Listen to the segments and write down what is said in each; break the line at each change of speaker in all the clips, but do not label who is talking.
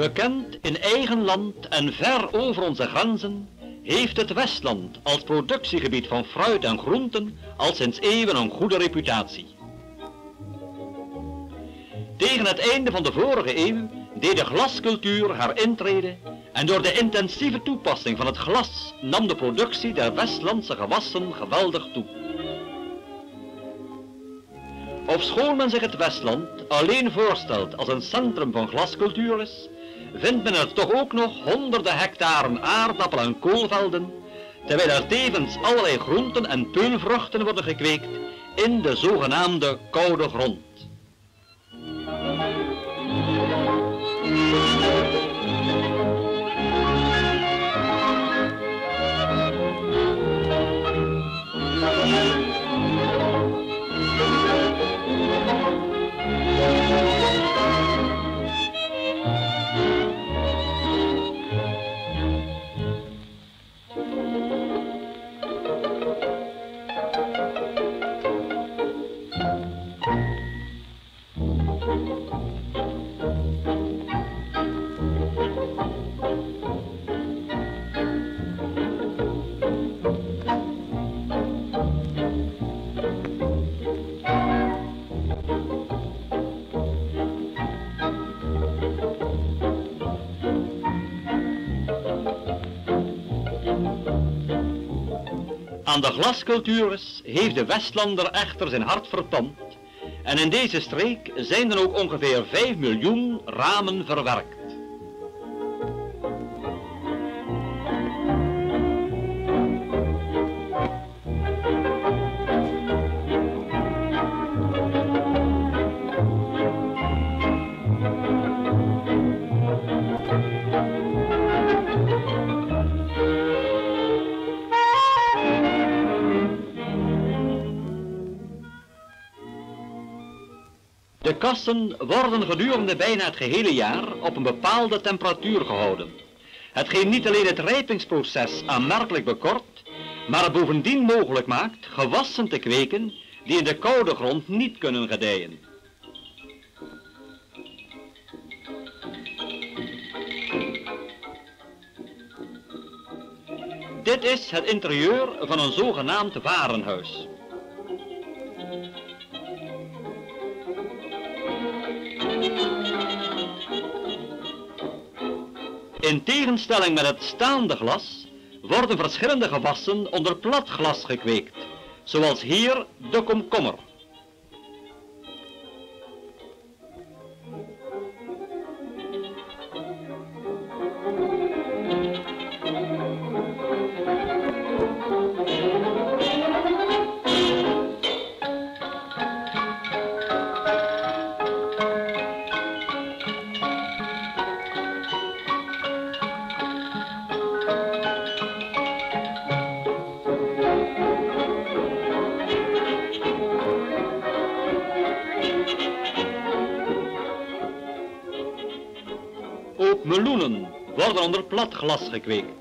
Bekend in eigen land en ver over onze grenzen heeft het Westland als productiegebied van fruit en groenten al sinds eeuwen een goede reputatie. Tegen het einde van de vorige eeuw deed de glascultuur haar intrede en door de intensieve toepassing van het glas nam de productie der Westlandse gewassen geweldig toe. Ofschoon men zich het Westland alleen voorstelt als een centrum van glascultuur is, vindt men er toch ook nog honderden hectaren aardappel- en koolvelden, terwijl er tevens allerlei groenten en peulvruchten worden gekweekt in de zogenaamde koude grond. Aan de glascultures heeft de Westlander echter zijn hart verpand en in deze streek zijn er ook ongeveer 5 miljoen ramen verwerkt. De kassen worden gedurende bijna het gehele jaar op een bepaalde temperatuur gehouden. Hetgeen niet alleen het rijpingsproces aanmerkelijk bekort, maar het bovendien mogelijk maakt gewassen te kweken die in de koude grond niet kunnen gedijen. Dit is het interieur van een zogenaamd warenhuis. In tegenstelling met het staande glas worden verschillende gewassen onder plat glas gekweekt, zoals hier de komkommer. Ook meloenen worden onder plat glas gekweekt.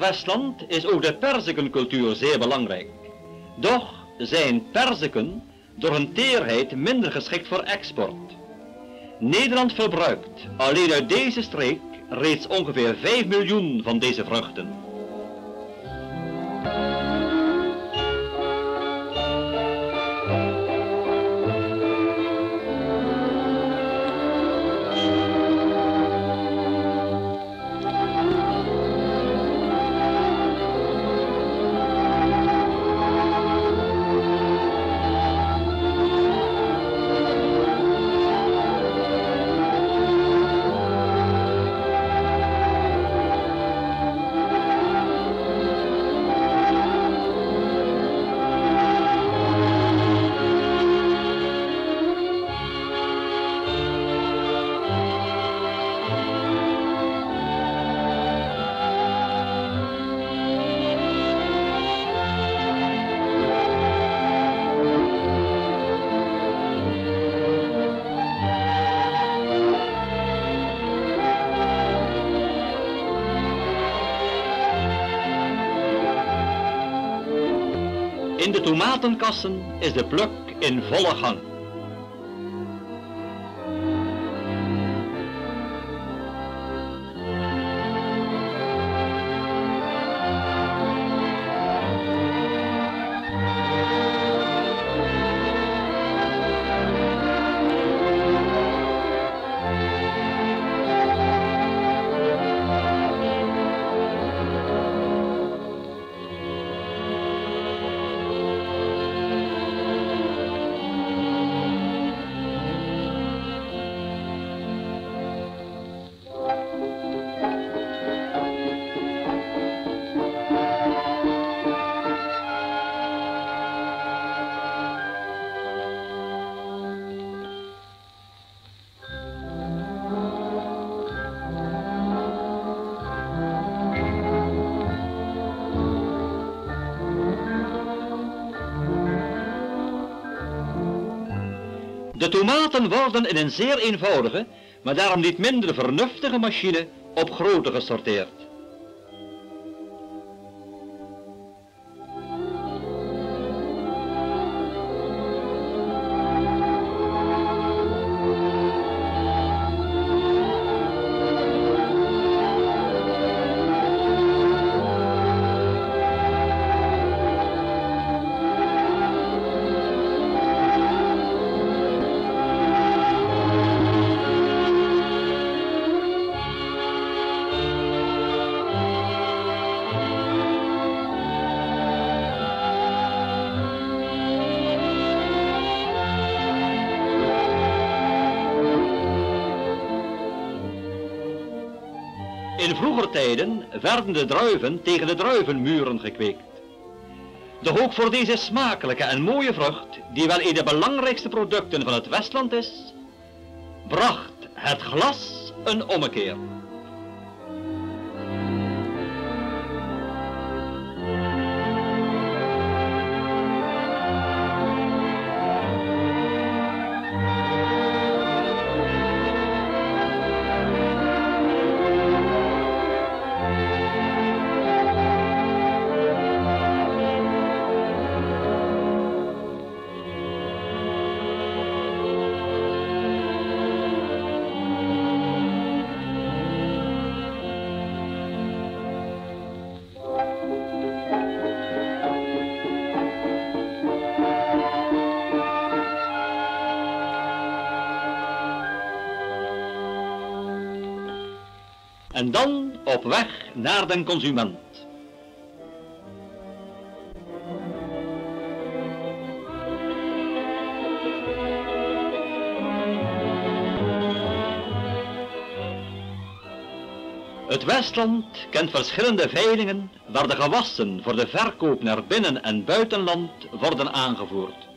Westland is ook de perzikencultuur zeer belangrijk. Doch zijn perziken door hun teerheid minder geschikt voor export. Nederland verbruikt alleen uit deze streek reeds ongeveer 5 miljoen van deze vruchten. In de tomatenkassen is de pluk in volle gang. De tomaten worden in een zeer eenvoudige, maar daarom niet minder vernuftige machine op grootte gesorteerd. In vroeger tijden werden de druiven tegen de druivenmuren gekweekt. Doch ook voor deze smakelijke en mooie vrucht, die wel een de belangrijkste producten van het Westland is, bracht het glas een ommekeer. En dan op weg naar den consument. Het Westland kent verschillende veilingen waar de gewassen voor de verkoop naar binnen- en buitenland worden aangevoerd.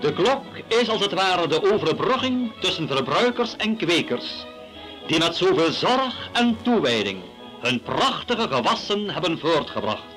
De klok is als het ware de overbrugging tussen verbruikers en kwekers, die met zoveel zorg en toewijding hun prachtige gewassen hebben voortgebracht.